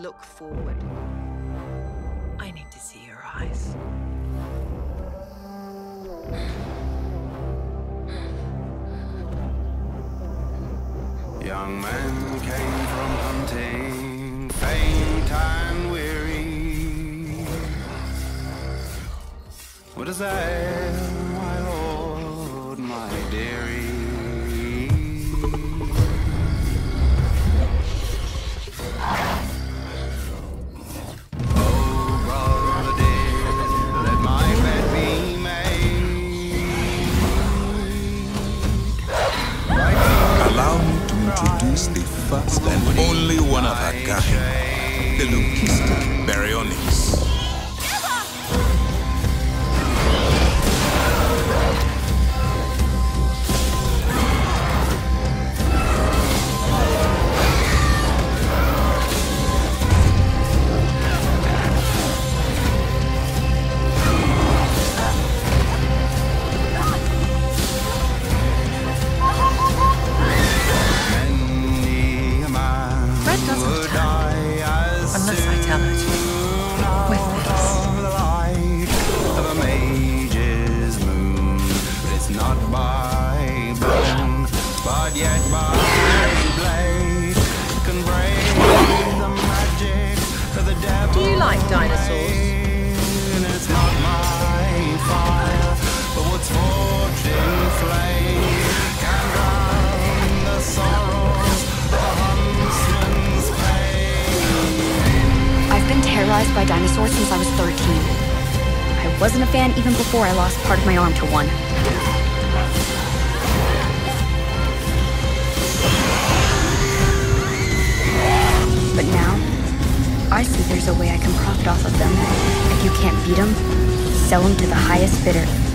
look forward. I need to see your eyes. Young men came from hunting, faint and weary. What is that, my lord, my dearie? First and only one of our kind, the Leucistic Baryonyx. Not by bone, but yet by blade can break the magic of the devil. Do you like dinosaurs? It's not my fire, but what's forged in flame can drown the sorrows of huntsman's pain. I've been terrorized by dinosaurs since I was 13. I wasn't a fan even before I lost part of my arm to one. But now, I see there's a way I can profit off of them. If you can't beat them, sell them to the highest bidder.